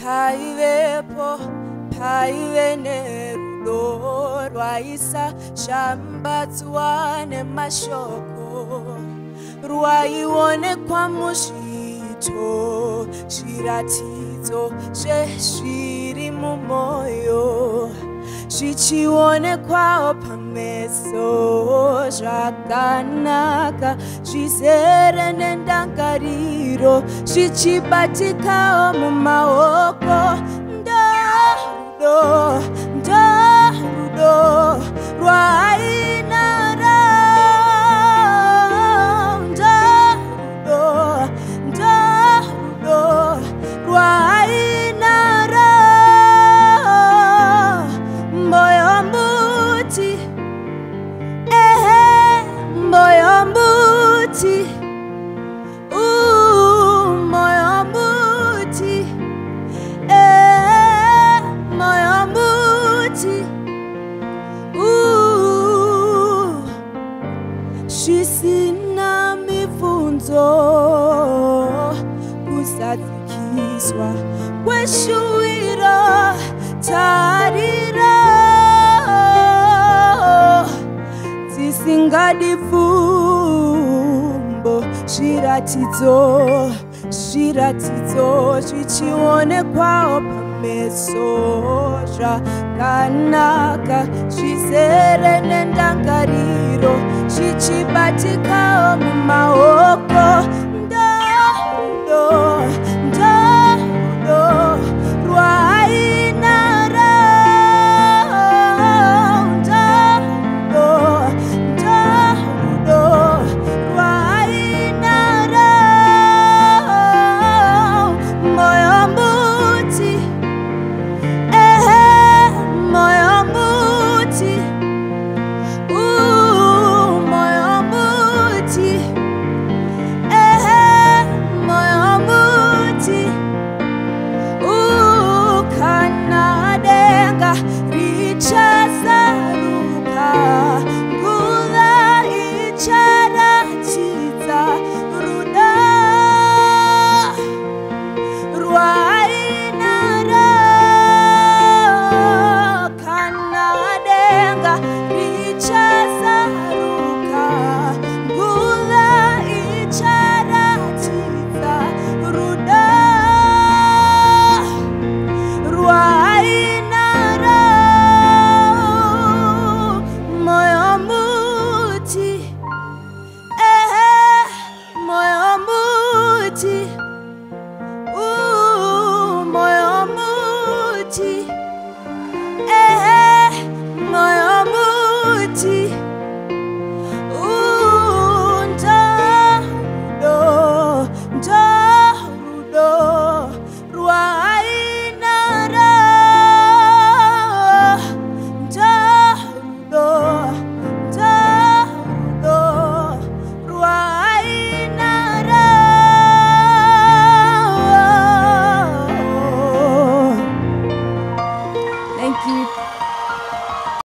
paivepo paive nerudo rwaisa shambadzwa nemashoko rwaionekwa kwamushito, zviratidzo zvezviri mumoyo. Zvichionekwawo pameso zvakanaka zvizere nendangariro zvichibatikawo mumaoko ndarudo ndarudo rwainara ndarudo ndarudo rwainara zvisina mibvunzo kusadzikiswa kweshuwiro tariro. Dzisingadi pfumbo zviratidzo zviratidzo zvichionekwawo pameso. Zvakanaka zvizere zvichibatika